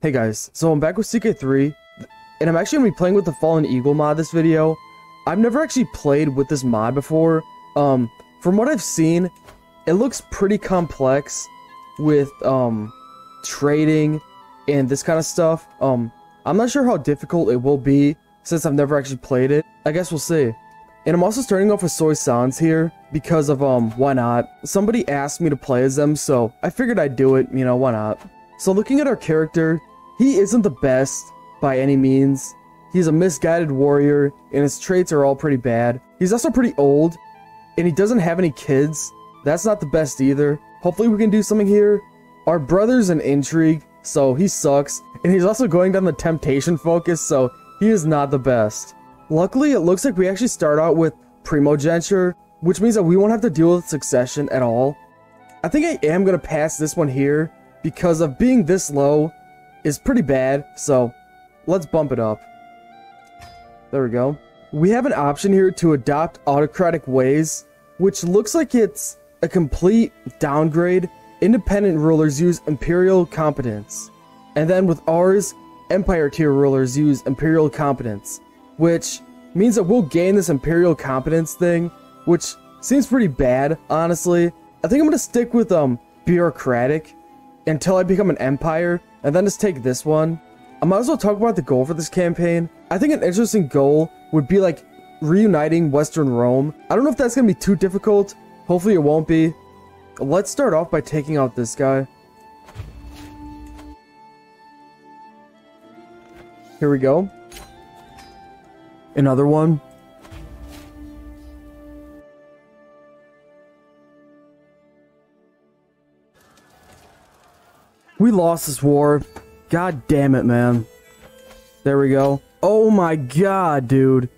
Hey guys, so I'm back with CK3, and I'm actually going to be playing with the Fallen Eagle mod this video. I've never actually played with this mod before. Um, from what I've seen, it looks pretty complex with, um, trading and this kind of stuff. Um, I'm not sure how difficult it will be since I've never actually played it. I guess we'll see. And I'm also starting off with Soissons here because of, um, why not? Somebody asked me to play as them, so I figured I'd do it, you know, why not? So looking at our character, he isn't the best by any means. He's a misguided warrior, and his traits are all pretty bad. He's also pretty old, and he doesn't have any kids. That's not the best either. Hopefully we can do something here. Our brother's an intrigue, so he sucks. And he's also going down the temptation focus, so he is not the best. Luckily, it looks like we actually start out with primogeniture, which means that we won't have to deal with succession at all. I think I am going to pass this one here, because of being this low, is pretty bad, so let's bump it up. There we go. We have an option here to adopt autocratic ways, which looks like it's a complete downgrade. Independent rulers use imperial competence. And then with ours, empire tier rulers use imperial competence, which means that we'll gain this imperial competence thing, which seems pretty bad, honestly. I think I'm gonna stick with um bureaucratic until I become an empire, and then just take this one. I might as well talk about the goal for this campaign. I think an interesting goal would be like reuniting Western Rome. I don't know if that's going to be too difficult. Hopefully it won't be. Let's start off by taking out this guy. Here we go. Another one. We lost this war. God damn it, man. There we go. Oh my god, dude.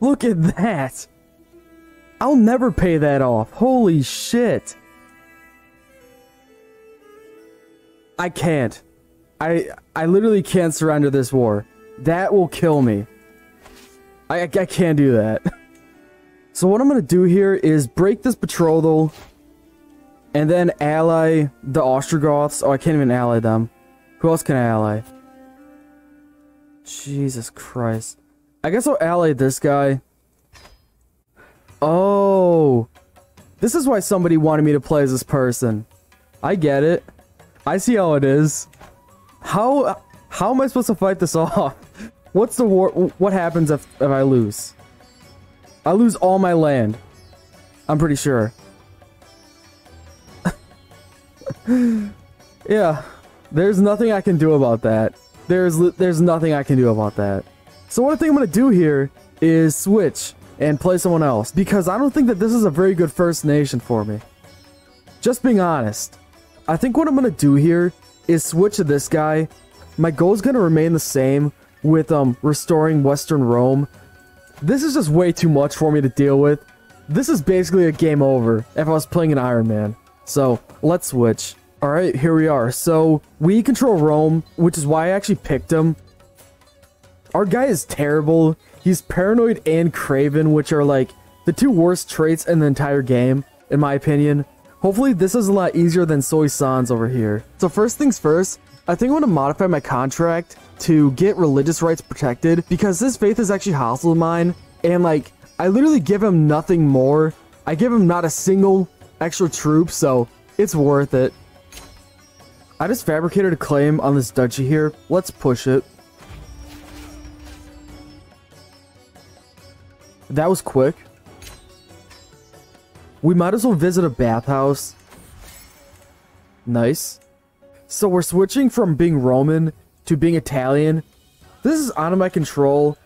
Look at that. I'll never pay that off. Holy shit. I can't. I I literally can't surrender this war. That will kill me. I, I, can't do that. So what I'm going to do here is break this betrothal and then ally the Ostrogoths. Oh, I can't even ally them. Who else can I ally? Jesus Christ. I guess I'll ally this guy. Oh. This is why somebody wanted me to play as this person. I get it. I see how it is. How how am I supposed to fight this off? What's the war? What happens if, if I lose? I lose all my land. I'm pretty sure. yeah, there's nothing I can do about that. There's there's nothing I can do about that. So I think I'm gonna do here is switch and play someone else because I don't think that this is a very good first nation for me. Just being honest. I think what I'm gonna do here is switch to this guy. My goal is gonna remain the same with um restoring Western Rome. This is just way too much for me to deal with. This is basically a game over if I was playing an Iron Man. So let's switch. All right, here we are. So we control Rome, which is why I actually picked him. Our guy is terrible. He's paranoid and craven, which are like the two worst traits in the entire game, in my opinion. Hopefully this is a lot easier than Soissons over here. So first things first, I think I'm going to modify my contract to get religious rights protected because this faith is actually hostile to mine. And like, I literally give him nothing more. I give him not a single extra troops, so it's worth it. I just fabricated a claim on this duchy here. Let's push it. That was quick. We might as well visit a bathhouse. Nice. So we're switching from being Roman to being Italian. This is out of my control.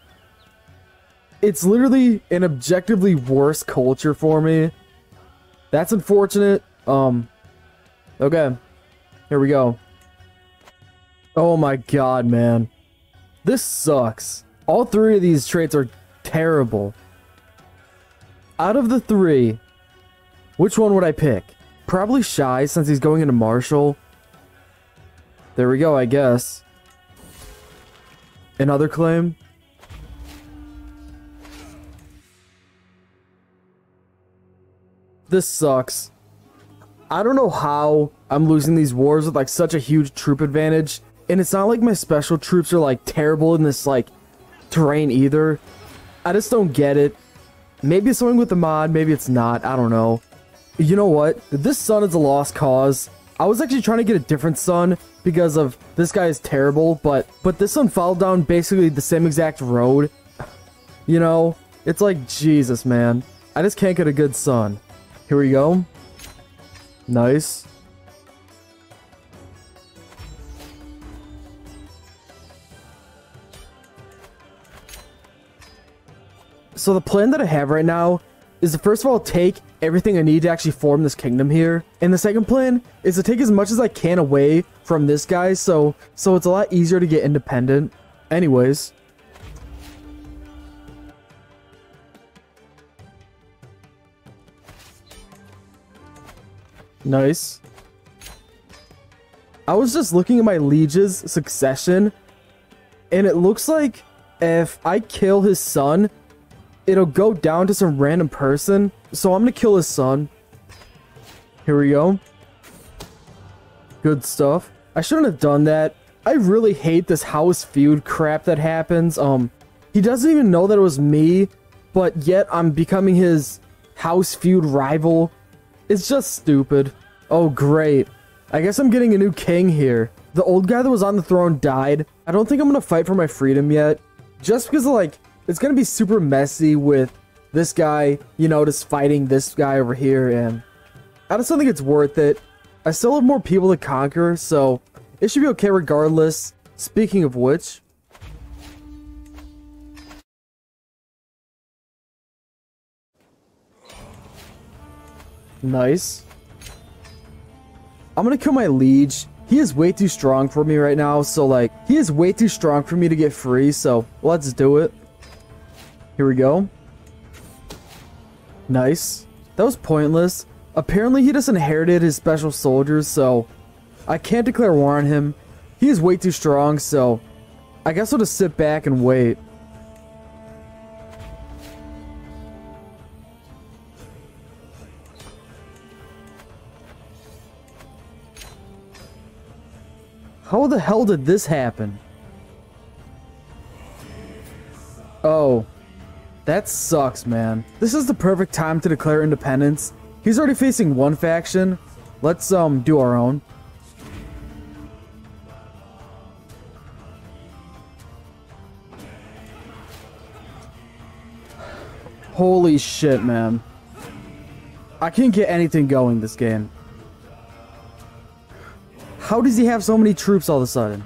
It's literally an objectively worse culture for me. That's unfortunate. Um, okay. Here we go. Oh my god, man. This sucks. All three of these traits are terrible. Out of the three, which one would I pick? Probably Shy, since he's going into Martial. There we go, I guess. Another claim? This sucks. I don't know how I'm losing these wars with like such a huge troop advantage. And it's not like my special troops are like terrible in this like terrain either. I just don't get it. Maybe it's something with the mod, maybe it's not, I don't know. You know what? This son is a lost cause. I was actually trying to get a different son because of this guy is terrible, but but this one followed down basically the same exact road. You know, it's like Jesus, man. I just can't get a good son. Here we go. Nice. So the plan that I have right now is to first of all take everything I need to actually form this kingdom here. And the second plan is to take as much as I can away from this guy so so it's a lot easier to get independent. Anyways. Nice. I was just looking at my liege's succession and it looks like if I kill his son, it'll go down to some random person. So I'm gonna kill his son. Here we go. Good stuff. I shouldn't have done that. I really hate this house feud crap that happens. Um, he doesn't even know that it was me, but yet I'm becoming his house feud rival. It's just stupid. Oh, great. I guess I'm getting a new king here. The old guy that was on the throne died. I don't think I'm gonna fight for my freedom yet. Just because, like, it's gonna be super messy with this guy, you know, just fighting this guy over here, and I just don't think it's worth it. I still have more people to conquer, so it should be okay regardless. Speaking of which... Nice. I'm gonna kill my liege. He is way too strong for me right now, so like, he is way too strong for me to get free, so let's do it. Here we go. Nice. That was pointless. Apparently he just inherited his special soldiers, so I can't declare war on him. He is way too strong, so I guess I'll just sit back and wait. How the hell did this happen? Oh. That sucks, man. This is the perfect time to declare independence. He's already facing one faction. Let's, um, do our own. Holy shit, man. I can't get anything going this game. How does he have so many troops all of a sudden?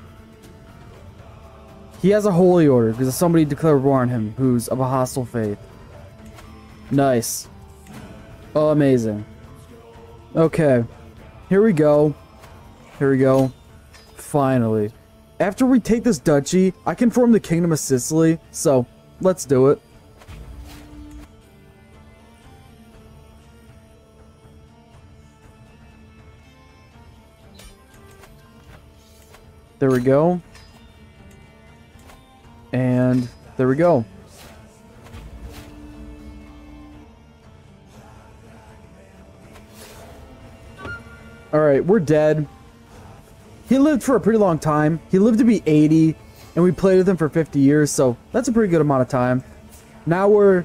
He has a holy order because somebody declared war on him who's of a hostile faith. Nice. Oh, amazing. Okay. Here we go. Here we go. Finally. After we take this duchy, I can form the Kingdom of Sicily, so let's do it. There we go. And there we go. Alright, we're dead. He lived for a pretty long time. He lived to be 80, and we played with him for 50 years, so that's a pretty good amount of time. Now we're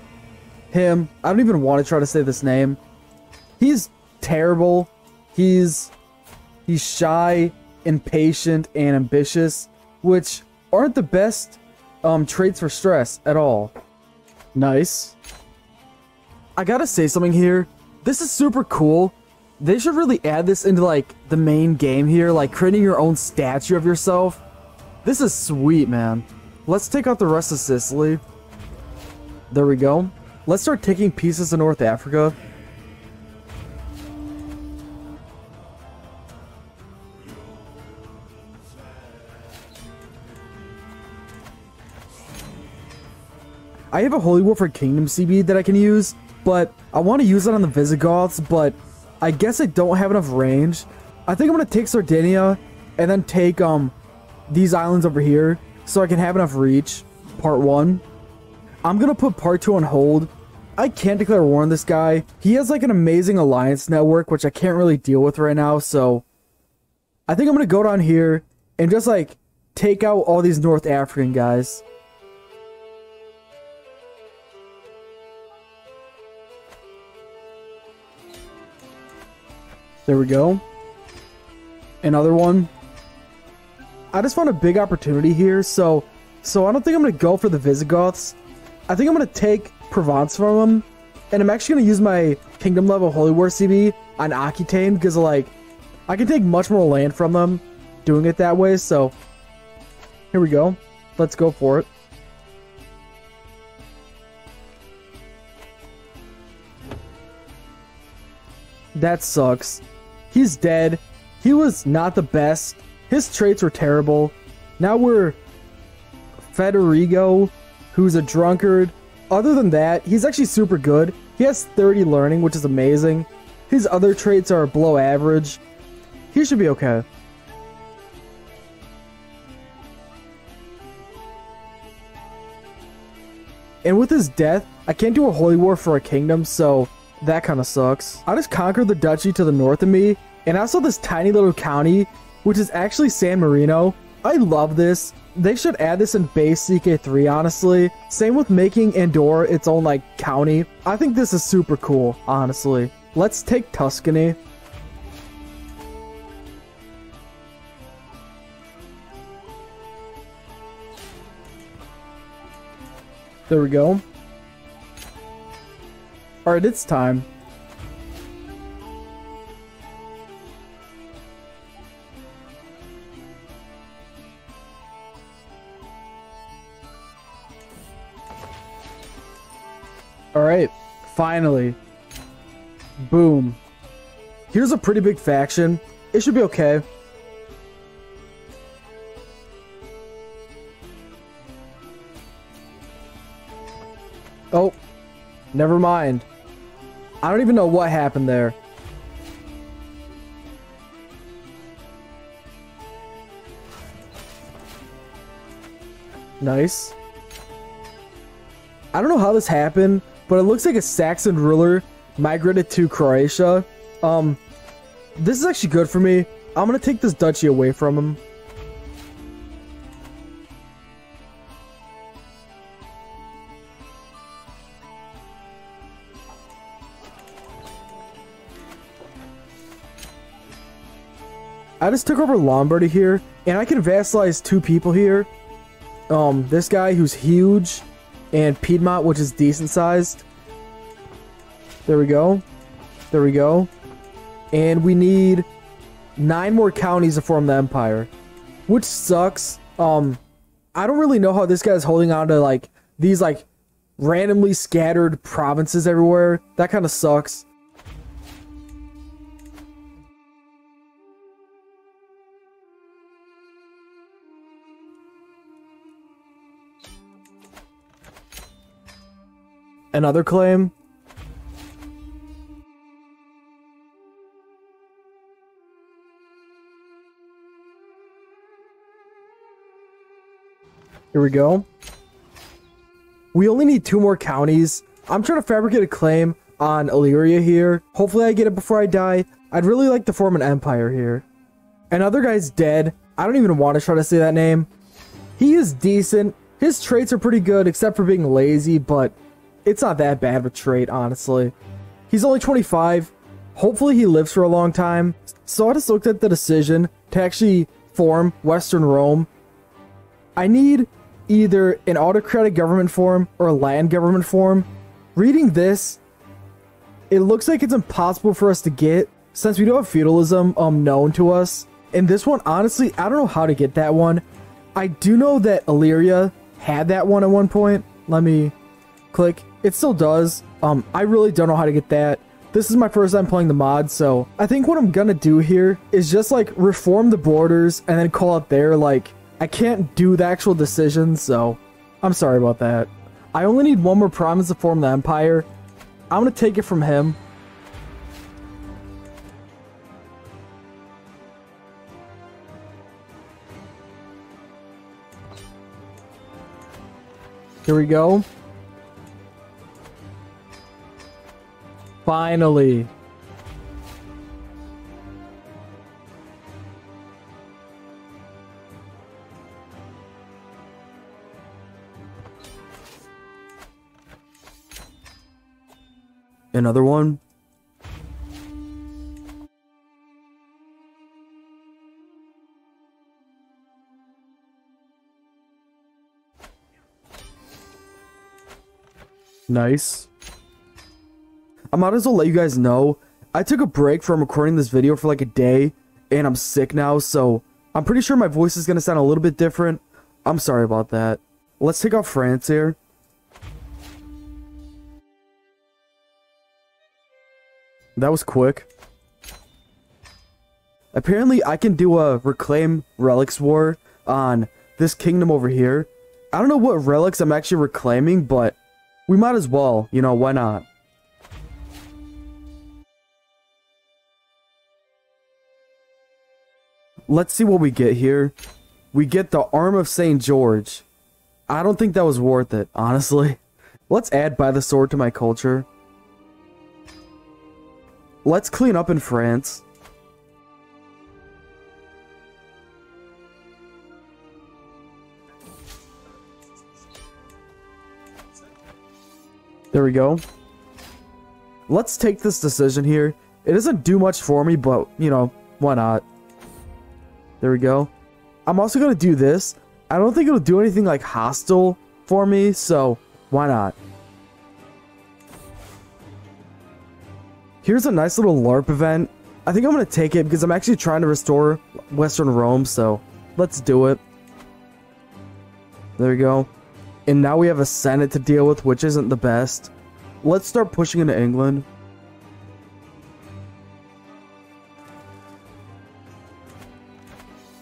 him. I don't even want to try to say this name. He's terrible. He's he's shy, impatient, and ambitious, which aren't the best um, traits for stress at all. Nice. I gotta say something here. This is super cool. They should really add this into, like, the main game here, like creating your own statue of yourself. This is sweet, man. Let's take out the rest of Sicily. There we go. Let's start taking pieces of North Africa. I have a Holy War for Kingdom CB that I can use, but I want to use it on the Visigoths, but I guess I don't have enough range. I think I'm going to take Sardinia and then take um these islands over here so I can have enough reach. Part 1. I'm going to put part 2 on hold. I can't declare war on this guy. He has like an amazing alliance network, which I can't really deal with right now, so... I think I'm going to go down here and just like take out all these North African guys. There we go. Another one. I just found a big opportunity here, so so I don't think I'm going to go for the Visigoths. I think I'm going to take Provence from them, and I'm actually going to use my Kingdom level Holy War CB on Aquitaine because like I can take much more land from them doing it that way, so here we go. Let's go for it. That sucks. He's dead. He was not the best. His traits were terrible. Now we're Federigo, who's a drunkard. Other than that, he's actually super good. He has 30 learning, which is amazing. His other traits are below average. He should be okay. And with his death, I can't do a holy war for a kingdom, so that kind of sucks. I just conquered the duchy to the north of me, and I saw this tiny little county, which is actually San Marino. I love this. They should add this in base CK3, honestly. Same with making Andorra its own, like, county. I think this is super cool, honestly. Let's take Tuscany. There we go. Alright, it's time. Alright, finally. Boom. Here's a pretty big faction. It should be okay. Oh, never mind. I don't even know what happened there. Nice. I don't know how this happened, but it looks like a Saxon ruler migrated to Croatia. Um, this is actually good for me. I'm gonna take this duchy away from him. I just took over Lombardy here, and I can vassalize two people here. Um, this guy who's huge, and Piedmont, which is decent sized. There we go. There we go. And we need nine more counties to form the empire, which sucks. Um, I don't really know how this guy's holding on to like these like randomly scattered provinces everywhere. That kind of sucks. Another claim? Here we go. We only need two more counties. I'm trying to fabricate a claim on Illyria here. Hopefully I get it before I die. I'd really like to form an empire here. Another guy's dead. I don't even want to try to say that name. He is decent. His traits are pretty good except for being lazy, but it's not that bad of a trait, honestly. He's only 25. Hopefully he lives for a long time. So I just looked at the decision to actually form Western Rome. I need either an autocratic government form or a land government form. Reading this, it looks like it's impossible for us to get since we do have feudalism um known to us. And this one, honestly, I don't know how to get that one. I do know that Illyria had that one at one point. Let me click. It still does. Um, I really don't know how to get that. This is my first time playing the mod, so I think what I'm gonna do here is just like reform the borders and then call it there. Like, I can't do the actual decisions, so I'm sorry about that. I only need one more province to form the empire. I'm gonna take it from him. Here we go. Finally. Another one? Nice. I might as well let you guys know. I took a break from recording this video for like a day, and I'm sick now, so I'm pretty sure my voice is going to sound a little bit different. I'm sorry about that. Let's take off France here. That was quick. Apparently, I can do a Reclaim Relics War on this kingdom over here. I don't know what relics I'm actually reclaiming, but we might as well. You know, why not? Let's see what we get here. We get the Arm of St. George. I don't think that was worth it, honestly. Let's add by the sword to my culture. Let's clean up in France. There we go. Let's take this decision here. It doesn't do much for me, but, you know, why not? There we go. I'm also going to do this. I don't think it'll do anything like hostile for me, so why not? Here's a nice little LARP event. I think I'm going to take it because I'm actually trying to restore Western Rome, so let's do it. There we go. And now we have a Senate to deal with, which isn't the best. Let's start pushing into England.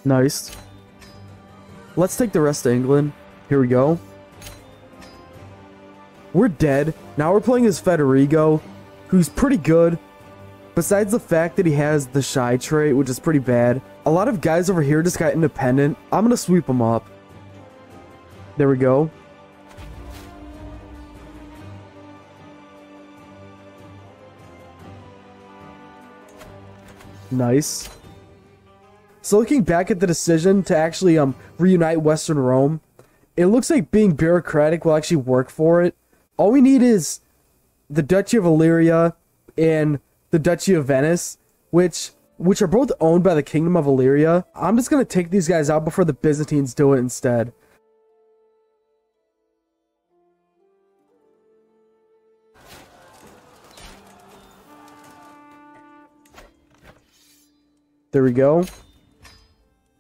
Nice. Let's take the rest of England. Here we go. We're dead. Now we're playing as Federigo, who's pretty good. Besides the fact that he has the shy trait, which is pretty bad. A lot of guys over here just got independent. I'm going to sweep them up. There we go. Nice. So looking back at the decision to actually um reunite Western Rome, it looks like being bureaucratic will actually work for it. All we need is the Duchy of Illyria and the Duchy of Venice, which which are both owned by the Kingdom of Illyria. I'm just gonna take these guys out before the Byzantines do it instead. There we go.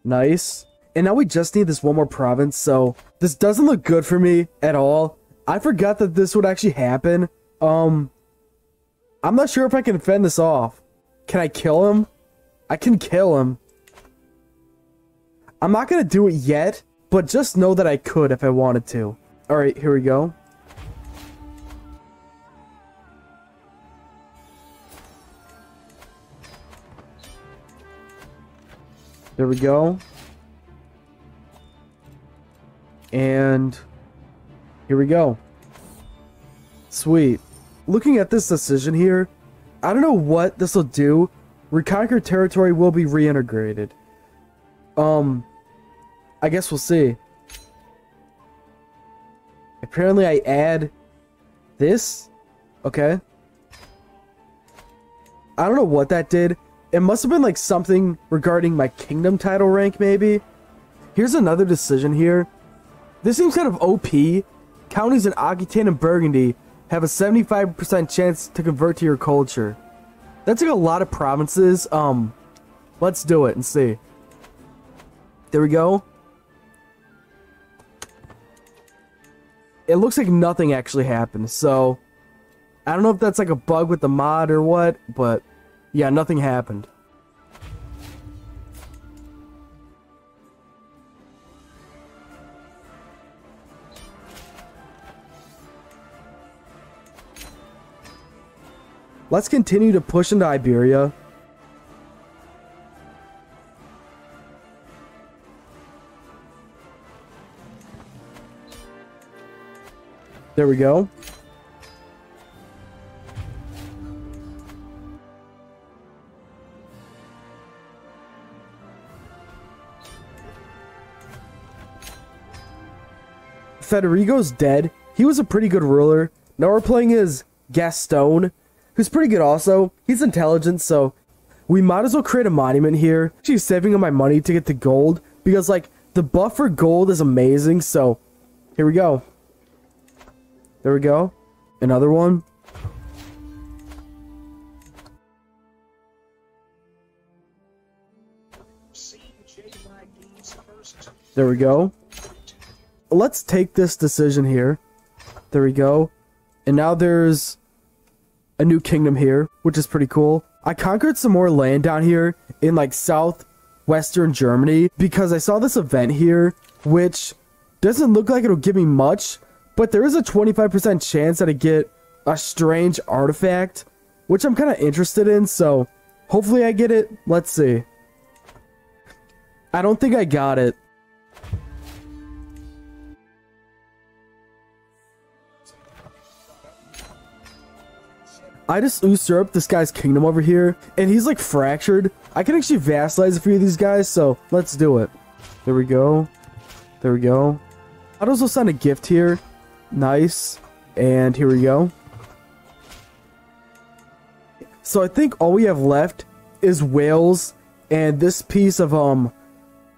Nice. And now we just need this one more province, so this doesn't look good for me at all. I forgot that this would actually happen. Um, I'm not sure if I can fend this off. Can I kill him? I can kill him. I'm not going to do it yet, but just know that I could if I wanted to. Alright, here we go. There we go. And here we go. Sweet. Looking at this decision here, I don't know what this will do. Reconquered territory will be reintegrated. Um, I guess we'll see. Apparently I add this. Okay. I don't know what that did. It must have been like something regarding my kingdom title rank, maybe. Here's another decision here. This seems kind of OP. Counties in Aquitaine and Burgundy have a 75% chance to convert to your culture. That's like a lot of provinces. Um, let's do it and see. There we go. It looks like nothing actually happened, so... I don't know if that's like a bug with the mod or what, but... Yeah, nothing happened. Let's continue to push into Iberia. There we go. Federigo's dead. He was a pretty good ruler. Now we're playing as Gaston, who's pretty good also. He's intelligent, so we might as well create a monument here. She's saving up my money to get the gold because like the buff for gold is amazing. So here we go. There we go. Another one. There we go. Let's take this decision here. There we go. And now there's a new kingdom here, which is pretty cool. I conquered some more land down here in like southwestern Germany because I saw this event here, which doesn't look like it'll give me much, but there is a 25% chance that I get a strange artifact, which I'm kind of interested in, so hopefully I get it. Let's see. I don't think I got it. I just usurped this guy's kingdom over here, and he's like fractured. I can actually vassalize a few of these guys, so let's do it. There we go. There we go. I'd also send a gift here. Nice. And here we go. So I think all we have left is Wales and this piece of um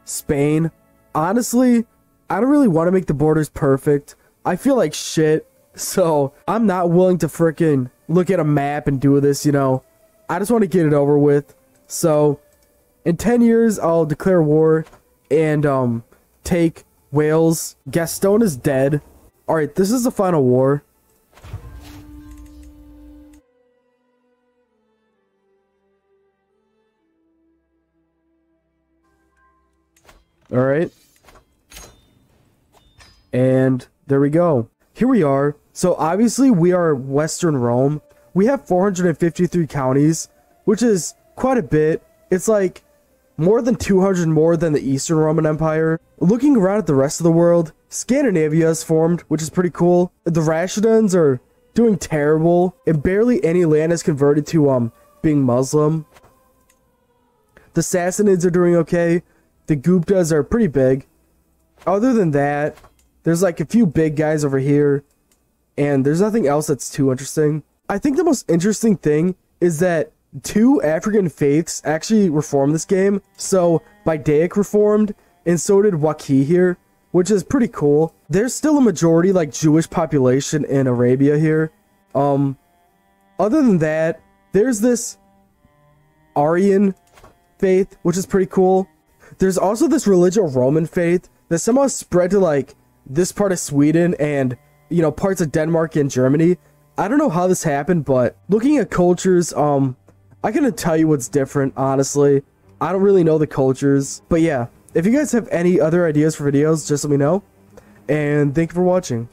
Spain. Honestly, I don't really want to make the borders perfect. I feel like shit. So I'm not willing to freaking look at a map and do this, you know. I just want to get it over with. So in 10 years, I'll declare war and um take Wales. Gaston is dead. Alright, this is the final war. Alright. And there we go. Here we are. So obviously we are Western Rome. We have 453 counties, which is quite a bit. It's like more than 200 more than the Eastern Roman Empire. Looking around at the rest of the world, Scandinavia has formed, which is pretty cool. The Rashiduns are doing terrible, and barely any land is converted to um being Muslim. The Sassanids are doing okay. The Guptas are pretty big. Other than that, there's like a few big guys over here, and there's nothing else that's too interesting. I think the most interesting thing is that two African faiths actually reformed this game. So Bidaic reformed, and so did Waqi here, which is pretty cool. There's still a majority like Jewish population in Arabia here. Um, other than that, there's this Arian faith, which is pretty cool. There's also this religious Roman faith that somehow spread to like this part of Sweden and you know parts of Denmark and Germany. I don't know how this happened, but looking at cultures, um, I couldn't tell you what's different, honestly. I don't really know the cultures, but yeah. If you guys have any other ideas for videos, just let me know. And thank you for watching.